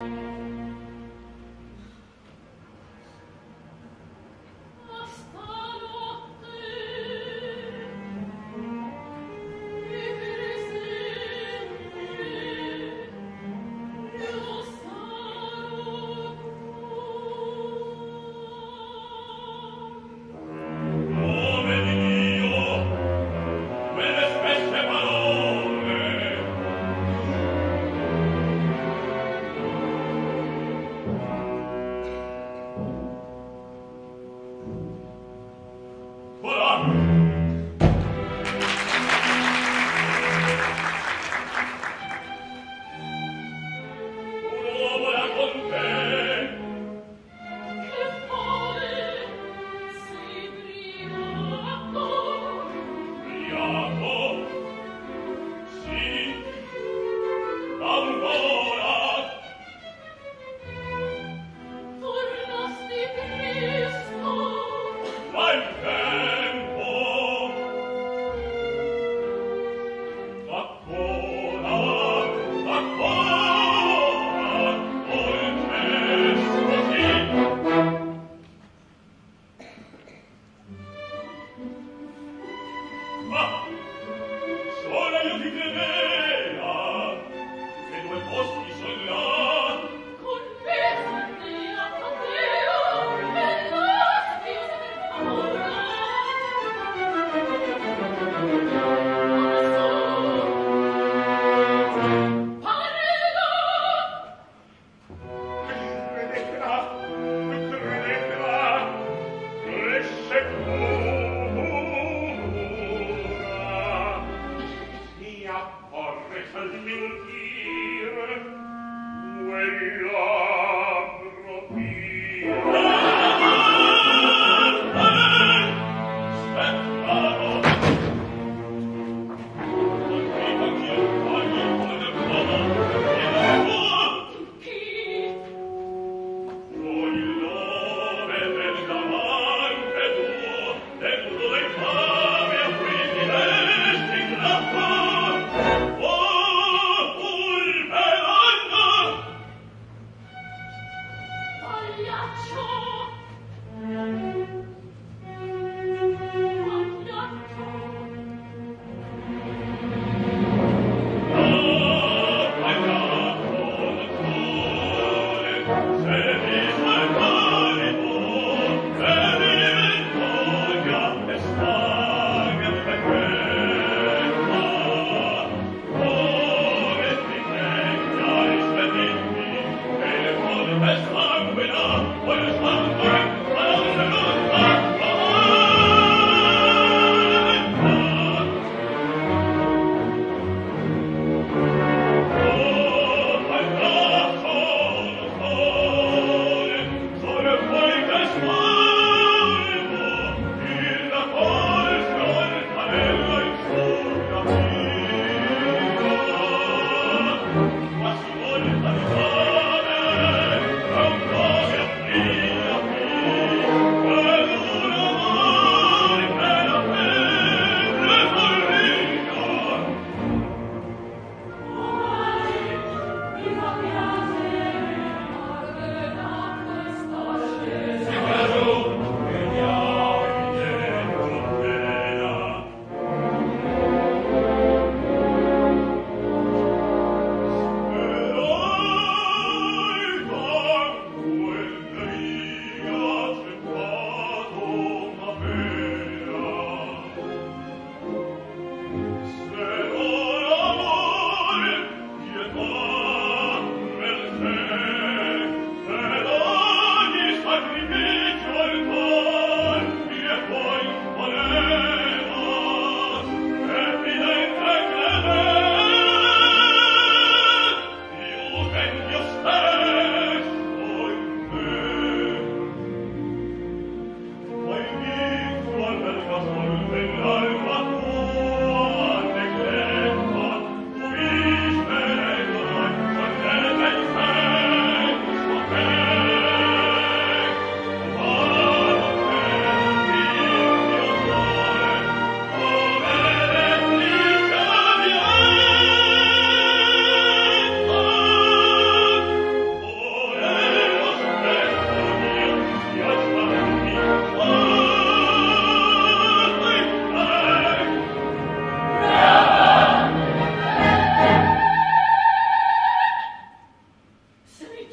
Ancora,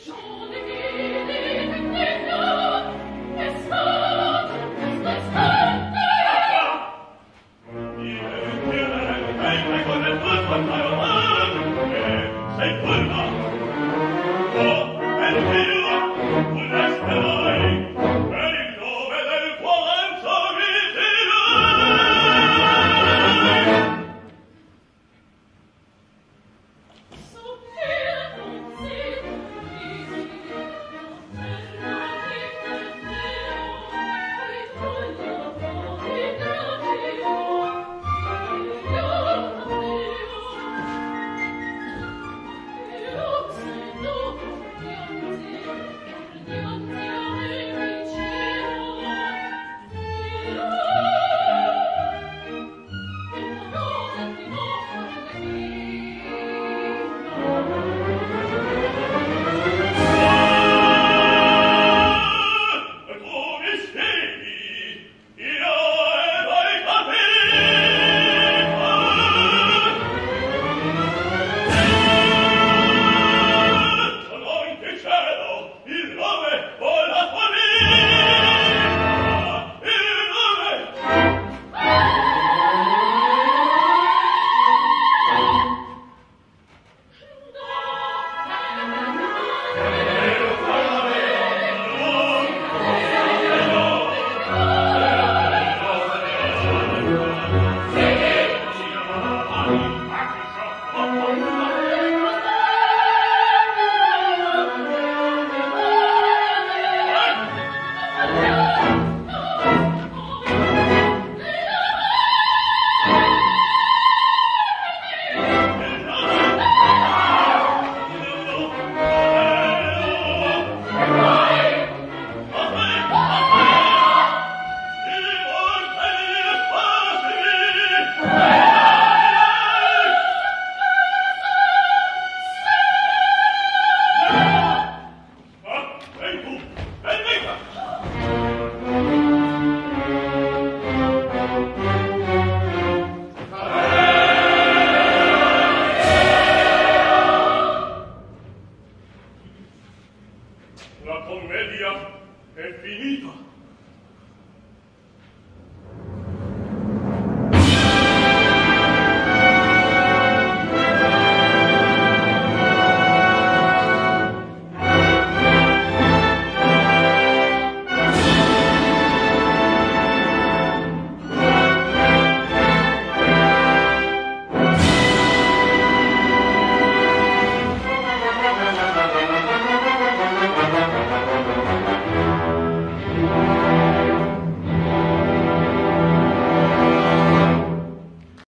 Shut